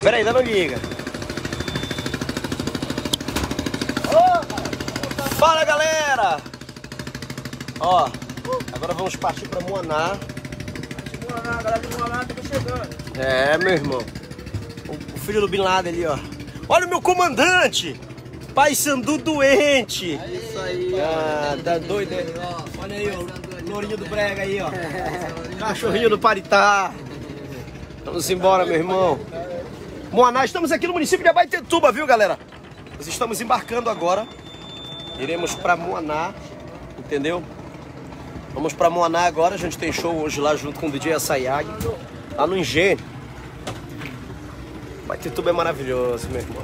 Pera aí, ainda não liga. Fala galera! Ó, agora vamos partir pra Moaná. Moaná, galera de Moaná, tá chegando. É, meu irmão. O, o filho do Bin Laden ali, ó. Olha o meu comandante! Pai Sandu doente! É isso aí, Ah, tá doido, hein? ó. Olha aí, ó. Lourinho do Brega aí, ó. Cachorrinho do Paritá. Vamos embora, meu irmão. Moaná, estamos aqui no município de Abaitetuba, viu, galera? Nós estamos embarcando agora. Iremos pra Moaná, entendeu? Vamos pra Moaná agora. A gente tem show hoje lá junto com o DJ Assayag, lá no Engenho. Abaitetuba é maravilhoso, meu irmão.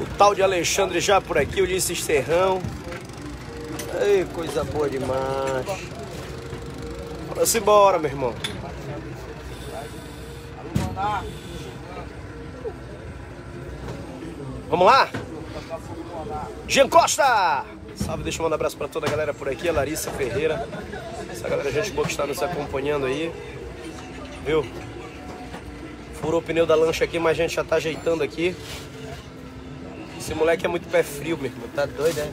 O tal de Alexandre já por aqui, Ulisses Serrão. Ei, coisa boa demais. Vamos embora, meu irmão. Vamos lá? Jean Costa! Salve, deixa eu mandar um abraço pra toda a galera por aqui, a Larissa Ferreira. Essa galera, gente boa que está nos acompanhando aí. Viu? Furou o pneu da lancha aqui, mas a gente já tá ajeitando aqui. Esse moleque é muito pé frio, meu irmão. Tá doido, é?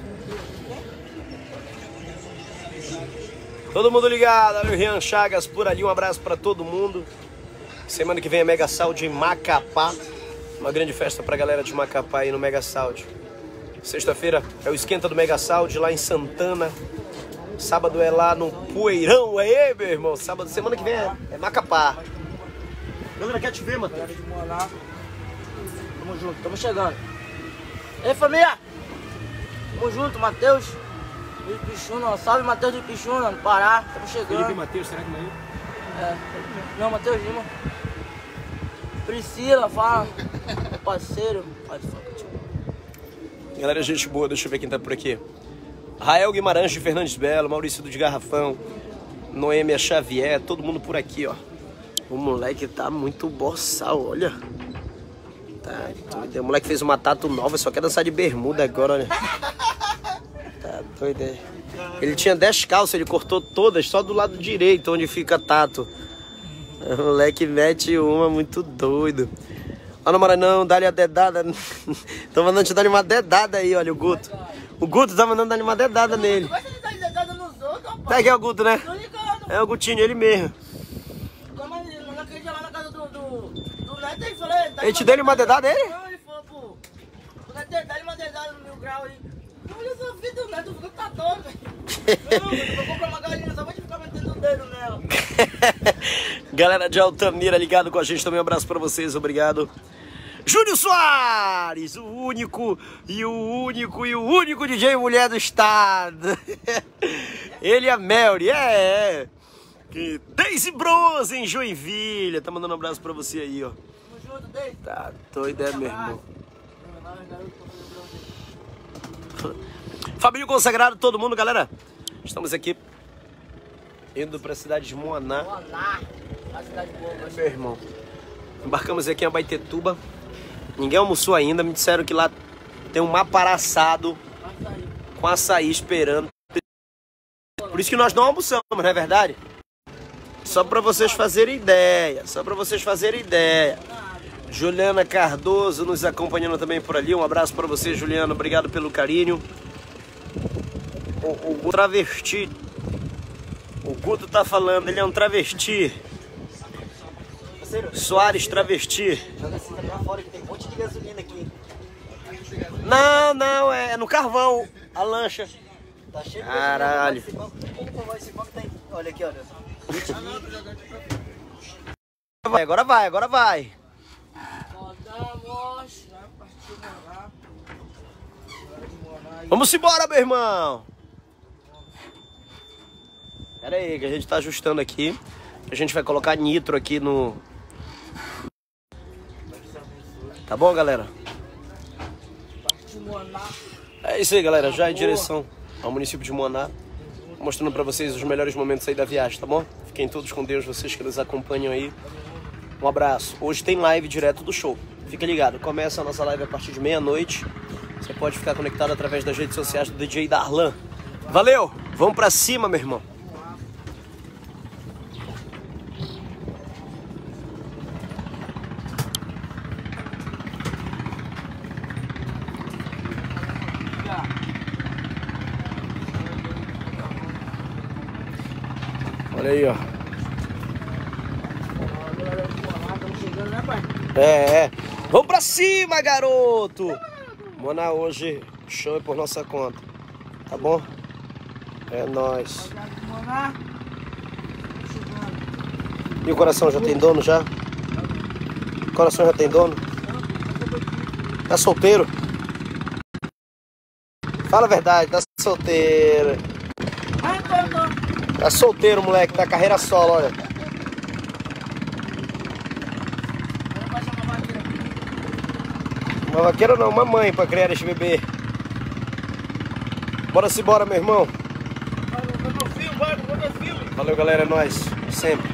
Todo mundo ligado, olha o Rian Chagas por ali, um abraço pra todo mundo. Semana que vem é Mega Saúde em Macapá. Uma grande festa pra galera de Macapá aí no Mega Saúde. Sexta-feira é o esquenta do Mega Saúde lá em Santana. Sábado é lá no Poeirão, aí, meu irmão. Sábado, semana que vem é, é Macapá. Galera, quer te ver, Matheus? Tamo junto, tamo chegando. Ei, família! Tamo junto, Matheus. De Pichuna, salve Matheus de Pichuna, no Pará. Tamo chegando. Matheus, será que não é É, não, Matheus Lima. Priscila, fala. Parceiro. Galera, gente boa, deixa eu ver quem tá por aqui. Rael Guimarães de Fernandes Belo, Maurício do de Garrafão, Noêmia Xavier, todo mundo por aqui, ó. O moleque tá muito boçal, olha. Tá doido. O moleque fez uma tatu nova, só quer dançar de bermuda agora, olha. Tá doido, é. Ele tinha 10 calças, ele cortou todas, só do lado direito, onde fica a tatu. O moleque mete uma muito doido. Ó, namora não, dá-lhe a dedada. Tô mandando te dar uma dedada aí, olha, o Guto. O Guto tá mandando dar uma dedada nele. Tá ligado nos outros, aqui é o Guto, né? Tô. É o Gutinho, ele mesmo. Ele, do, do, do te deu uma dedada, ele? Não, ele falou, pô... O Neto dá-lhe uma dedada no mil grau aí. Eu falei, sua vida, o Neto ficou tá doido, velho. Não, eu vou comprar uma galinha, só metendo o dedo nela. Galera de Altamira ligado com a gente também, um abraço pra vocês, obrigado. Júlio Soares, o único e o único e o único DJ mulher do estado. Ele e a Melry, é, é. Que Daisy Bronze em Joinville, tá mandando um abraço pra você aí, ó. Tamo junto, Dei. Tá doido, é, meu irmão. Fabinho Consagrado, todo mundo, galera. Estamos aqui indo pra cidade de Moaná. Moaná, a cidade boa, mas... Meu irmão. Embarcamos aqui em Abaitetuba. Ninguém almoçou ainda. Me disseram que lá tem um mapara assado Açaí. com açaí esperando. Por isso que nós não almoçamos, não é verdade? Só pra vocês fazerem ideia. Só pra vocês fazerem ideia. Juliana Cardoso nos acompanhando também por ali. Um abraço pra você, Juliana. Obrigado pelo carinho. O, o, o travesti. O Guto tá falando, ele é um travesti. Soares travesti. Joga também lá fora que tem um monte de gasolina aqui. Não, não, é no carvão, a lancha. Tá cheio de Caralho. Esse banco- banco tem? Olha aqui, olha. Vai, agora vai, agora vai. Vamos embora, meu irmão. Pera aí, que a gente tá ajustando aqui. A gente vai colocar nitro aqui no... Tá bom, galera? É isso aí, galera. Já em direção ao município de Moaná. Mostrando pra vocês os melhores momentos aí da viagem, tá bom? Fiquem todos com Deus, vocês que nos acompanham aí. Um abraço. Hoje tem live direto do show. Fica ligado, começa a nossa live a partir de meia-noite. Você pode ficar conectado através das redes sociais do DJ Darlan. Valeu! Vamos pra cima, meu irmão. Olha aí, ó. É, é. Vamos pra cima, garoto! Mona, hoje show é por nossa conta. Tá bom? É nóis. E o coração já tem dono já? O coração já tem dono? Tá solteiro? Fala a verdade, tá solteiro. Tá solteiro, moleque, tá carreira solo, olha. Uma vaqueira não, uma mãe pra criar esse bebê. Bora se bora, meu irmão. Valeu, galera, é nóis. Sempre.